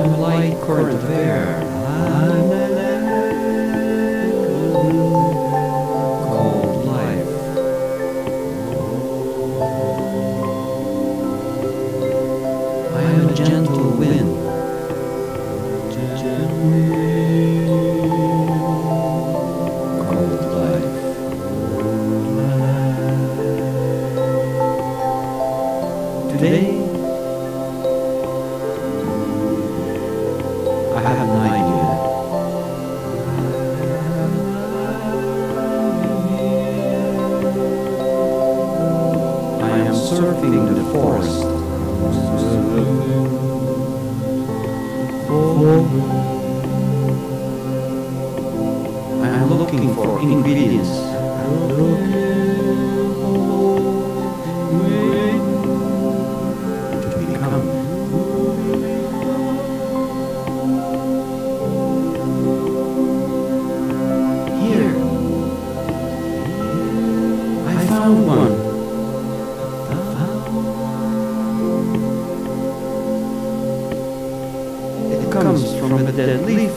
am light current air. Life. I am a gentle wind. Surfing the forest. I'm looking for ingredients. To become. Here. I found one. Dead leaf.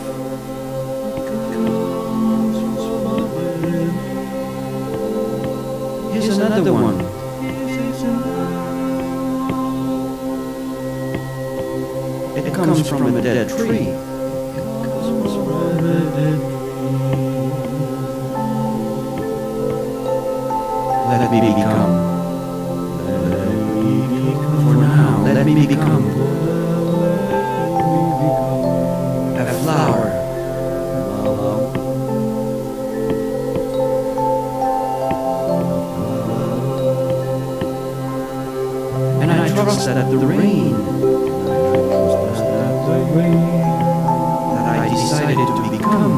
Here's another one. It comes from a dead tree. Trust that the rain that I decided to become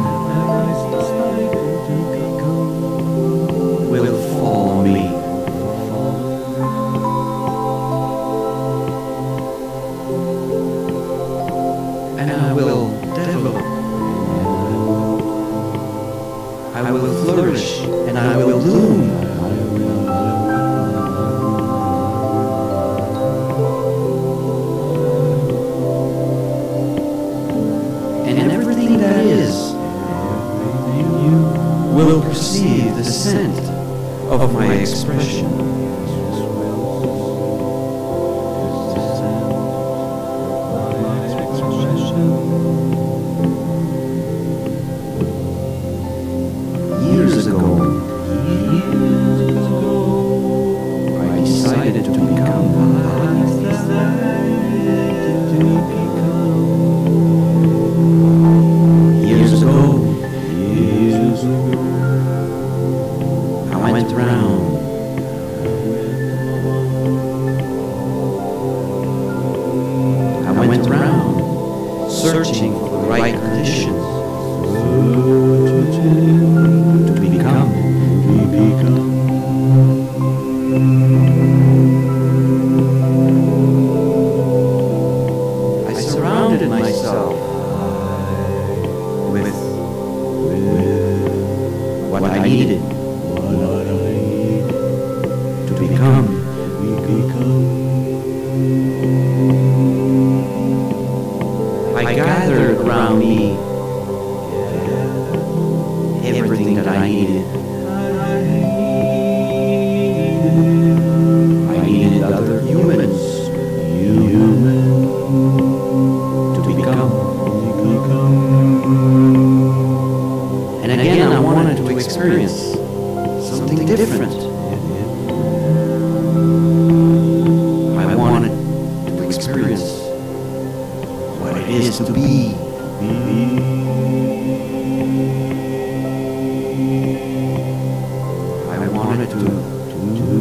will fall me. And I will develop. I will flourish and I will bloom. Decided to become. Years ago, I went around. What I needed to become. I gathered around me everything that I needed. Experience something different. I wanted to experience what it is to be. I wanted to, to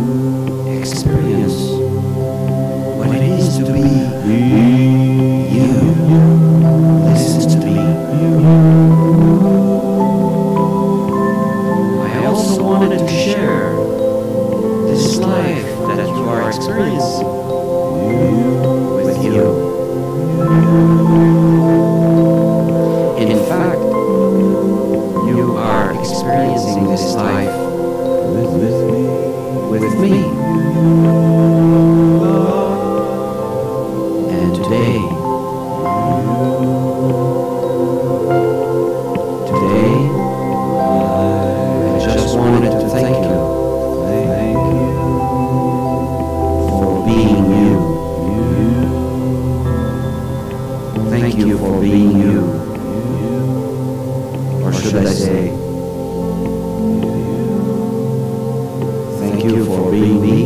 me.